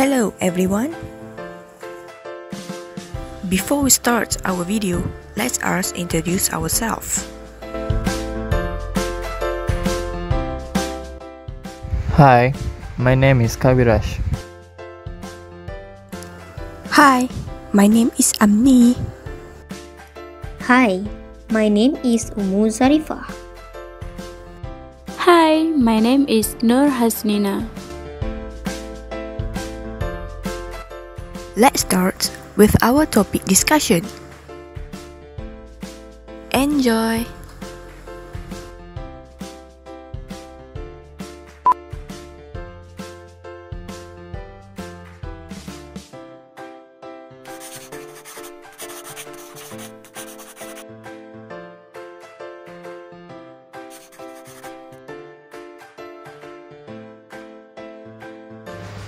Hello everyone. Before we start our video, let's introduce ourselves. Hi, my name is Kaviraj. Hi, my name is Amni. Hi, my name is Ummu Zarifah. Hi, my name is Nur Hasnina. Let's start with our topic discussion. Enjoy!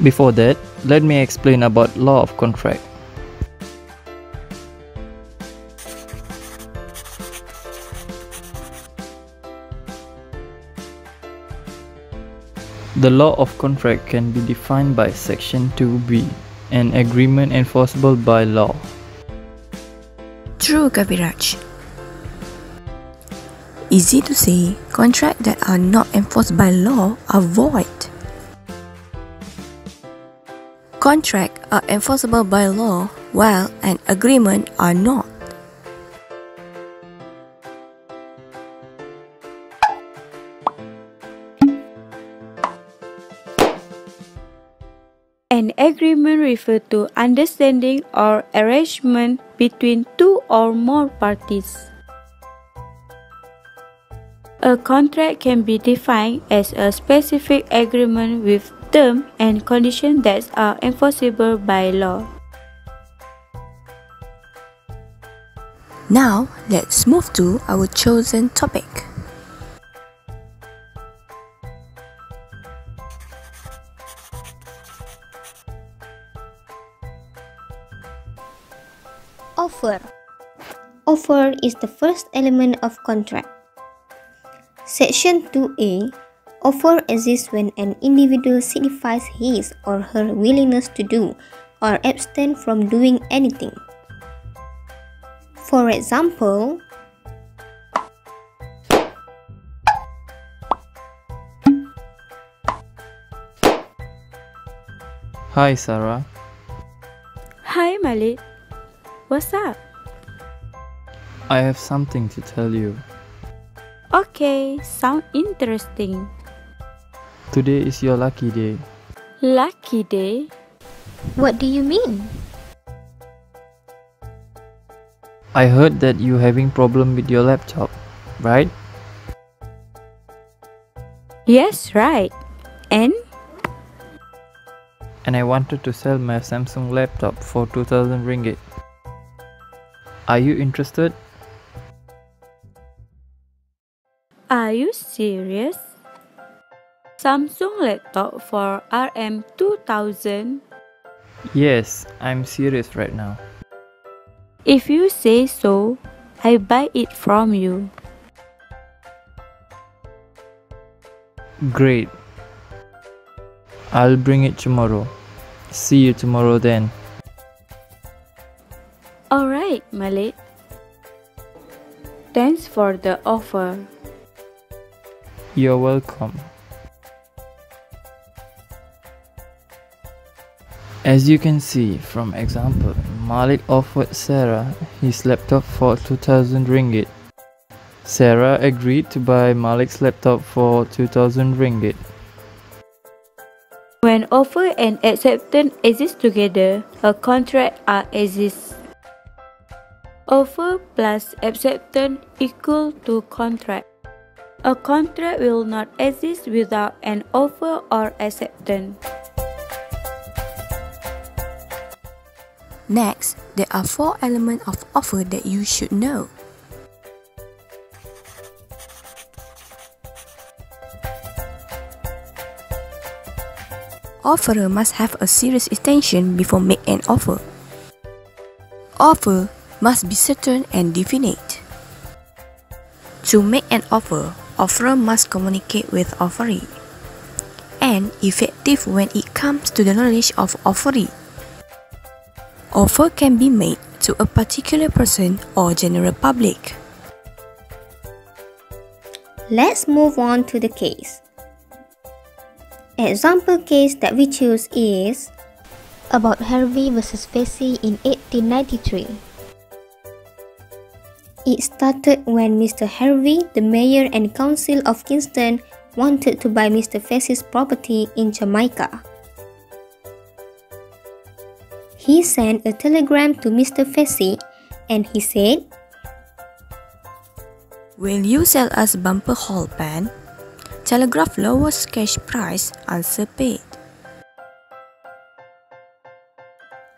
Before that, let me explain about law of contract. The law of contract can be defined by section 2b, an agreement enforceable by law. True, Kaviraj. Easy to say, contracts that are not enforced by law are void. Contracts are enforceable by law while an agreement are not. An agreement refers to understanding or arrangement between two or more parties. A contract can be defined as a specific agreement with terms and conditions that are enforceable by law. Now, let's move to our chosen topic. Offer. Offer is the first element of contract. Section 2a Offer exists when an individual signifies his or her willingness to do or abstain from doing anything. For example, Hi Sarah, Hi Malik. What's up? I have something to tell you. Okay, sound interesting. Today is your lucky day. Lucky day. what do you mean? I heard that you having problem with your laptop, right? Yes, right. And And I wanted to sell my Samsung laptop for 2000 ringgit. Are you interested? Are you serious? Samsung laptop for RM 2000? Yes, I'm serious right now. If you say so, I buy it from you. Great. I'll bring it tomorrow. See you tomorrow then. Alright, Malik. Thanks for the offer. You're welcome. As you can see from example, Malik offered Sarah his laptop for 2000 ringgit. Sarah agreed to buy Malik's laptop for 2000 ringgit. When offer and acceptance exist together, a contract are exists. Offer plus acceptance equal to contract. A contract will not exist without an offer or acceptance. Next, there are four elements of offer that you should know. Offerer must have a serious intention before make an offer. Offer must be certain and definite. To make an offer, offerer must communicate with offeree. and effective when it comes to the knowledge of offeree. Offer can be made to a particular person or general public. Let's move on to the case. Example case that we choose is about Harvey versus Facey in 1893. It started when Mr. Harvey, the mayor and council of Kingston, wanted to buy Mr. Facey's property in Jamaica. He sent a telegram to Mr. Facey and he said, Will you sell us bumper hall pen? Telegraph lowest cash price, answer paid.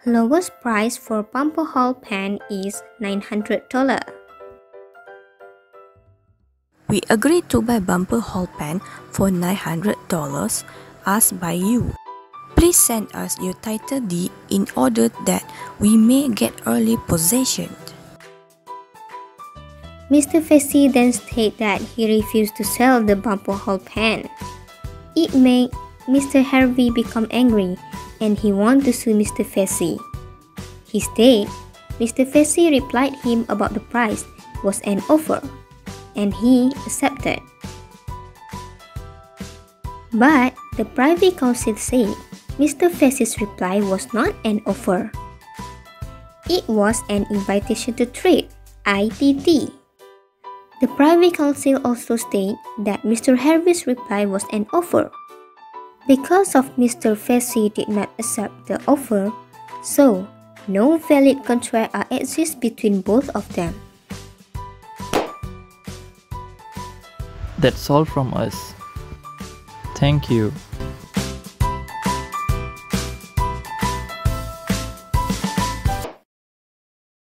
Lowest price for bumper hall pen is $900. We agree to buy bumper hall pen for $900 asked by you. Please send us your title deed in order that we may get early possession. Mr. Facey then stated that he refused to sell the bumper hall pen. It made Mr. Harvey become angry and he wanted to sue Mr. Facey. He stated Mr. Facey replied him about the price was an offer and he accepted. But the Privy Council said Mr. Facey's reply was not an offer. It was an invitation to trade, ITT. The Privy Council also stated that Mr. Harvey's reply was an offer. Because of Mr. Facey did not accept the offer, so no valid contract exists between both of them. That's all from us. Thank you.